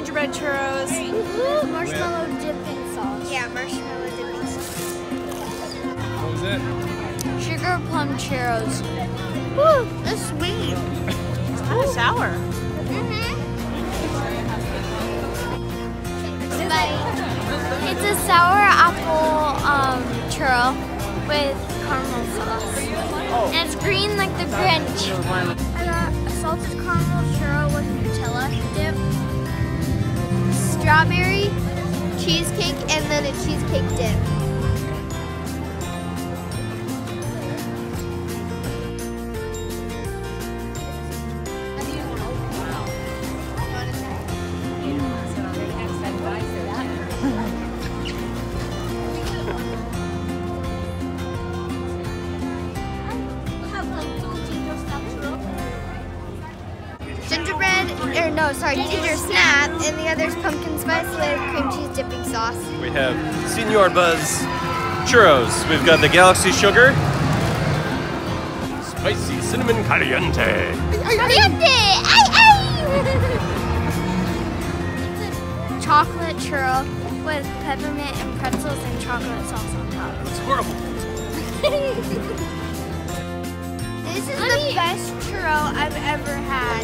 gingerbread churros. Marshmallow dipping sauce. Yeah, marshmallow dipping sauce. What was it? Sugar plum churros. Woo, that's sweet. It's kind of sour. It's a sour apple um, churro with caramel sauce. And it's green like the Grinch. I got a salted caramel Strawberry, cheesecake, and then a cheesecake dip. Gingerbread, or no, sorry, ginger snap, and the other's pumpkin spice with cream cheese dipping sauce. We have Senor Buzz churros. We've got the Galaxy Sugar. Spicy cinnamon caliente. Caliente! Chocolate churro with peppermint and pretzels and chocolate sauce on top. It's horrible. This is the best churro I've ever had.